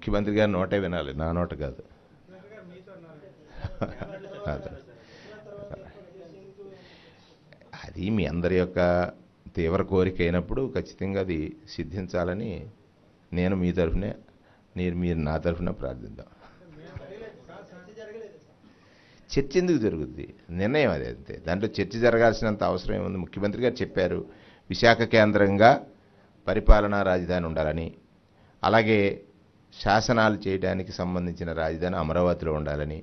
ముఖ్యమంత్రి గారి నోటే వినాలి నా నోట కాదు. అది. మీ అందరి యొక్క తీవ్ర కోరిక అయినప్పుడు ఖచ్చితంగా అది సిద్ధించాలని నేను మీ తరఫునే మీరు మీరు నా తరఫున ప్రార్థిద్దాం. చర్చ ఎందుకు జరుగుద్ది? నిర్ణయం అది అంతే. దాంట్లో చర్చ జరగాల్సినంత అవసరం ఏముంది? ముఖ్యమంత్రి గారు చెప్పారు విశాఖ కేంద్రంగా పరిపాలనా రాజధాని ఉండాలని. అలాగే శాసనాలు చేయడానికి సంబంధించిన రాజధాని అమరావతిలో ఉండాలని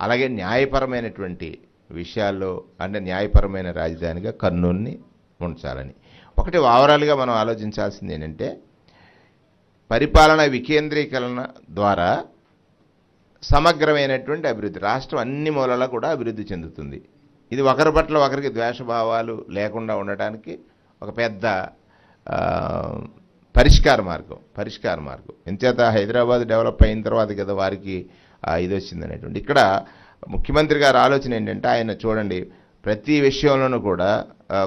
అలాగే న్యాయపరమైనటువంటి విషయాల్లో అంటే న్యాయపరమైన రాజధానిగా కర్నూలుని ఉంచాలని. ఒకటి ఓవరాల్గా మనం ఆలోచించాల్సింది ఏంటంటే పరిపాలన వికేంద్రీకరణ ద్వారా సమగ్రమైనటువంటి అభివృద్ధి రాష్ట్రం అన్ని మూలలా కూడా అభివృద్ధి చెందుతుంది. ఇది ఒకరి పట్ల ఒకరికి ద్వేషభావాలు లేకుండా ఉండటానికి ఒక పెద్ద పరిష్కార మార్గం పరిష్కార మార్గం. ఎంచేత హైదరాబాద్ డెవలప్ అయిన తర్వాత కదా వారికి ఇది వచ్చింది అనేటువంటి. ఇక్కడ ముఖ్యమంత్రి గారి ఆలోచన ఏంటంటే ఆయన చూడండి ప్రతి విషయంలోనూ కూడా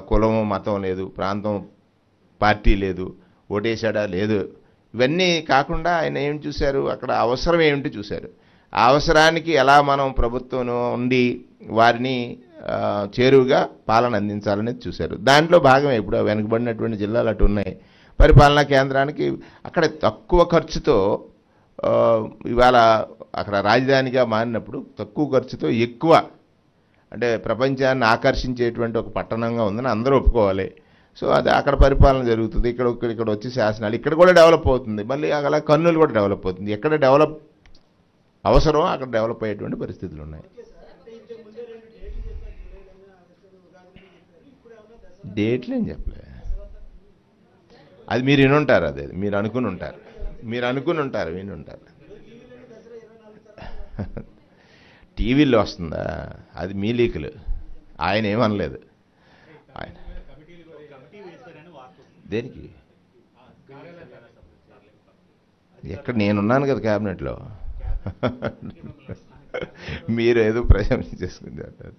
కులం మతం లేదు ప్రాంతం పార్టీ లేదు ఓటేశాడా లేదు. ఇవన్నీ కాకుండా ఆయన ఏం చూశారు? అక్కడ అవసరం ఏమిటి చూశారు? ఆ అవసరానికి ఎలా మనం ప్రభుత్వం ఉండి వారిని చేరువుగా పాలన అందించాలనేది చూశారు. దాంట్లో భాగమే ఇప్పుడు వెనుకబడినటువంటి జిల్లాలు అటు ఉన్నాయి. పరిపాలనా కేంద్రానికి అక్కడ తక్కువ ఖర్చుతో ఇవాళ అక్కడ రాజధానిగా మారినప్పుడు తక్కువ ఖర్చుతో ఎక్కువ అంటే ప్రపంచాన్ని ఆకర్షించేటువంటి ఒక పట్టణంగా ఉందని అందరూ ఒప్పుకోవాలి. సో అది అక్కడ పరిపాలన జరుగుతుంది ఇక్కడ ఇక్కడ ఇక్కడ వచ్చి శాసనాలు ఇక్కడ కూడా డెవలప్ అవుతుంది. మళ్ళీ అలా కర్నూలు కూడా డెవలప్ అవుతుంది. ఎక్కడ డెవలప్ అవసరం అక్కడ డెవలప్ అయ్యేటువంటి పరిస్థితులు ఉన్నాయి. డేట్లు ఏం చెప్పలే అది మీరు వినుంటారు అదే మీరు అనుకుని ఉంటారు. మీరు అనుకుని ఉంటారు విని ఉంటారు. టీవీలో వస్తుందా? అది మీ లీకులు. ఆయన ఏమనలేదు. ఆయన దేనికి? ఎక్కడ నేనున్నాను కదా క్యాబినెట్లో. మీరు ఏదో ప్రశంస చేసుకుంటారు